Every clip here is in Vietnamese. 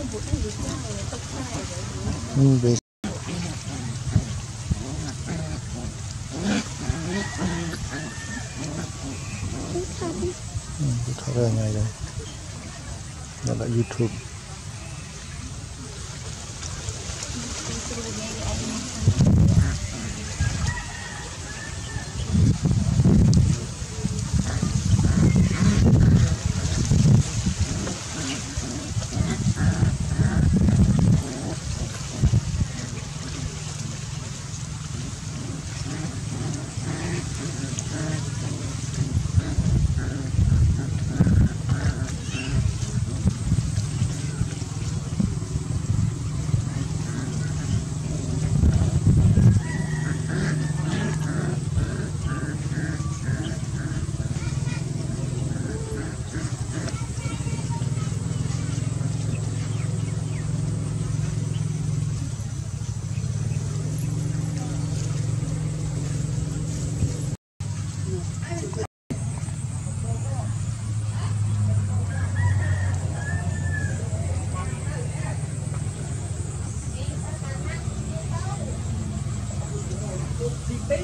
Ừ, thoát ra ngay đây đó là youtube.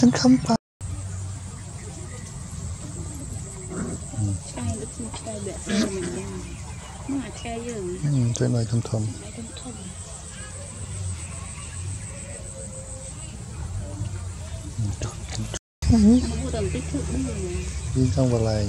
ฉันคำปาใช่ลูกชิ้นใช่แบบมันยังมาแค่เยอะอืมใช่ไหมทำทำอืม đi không vào lại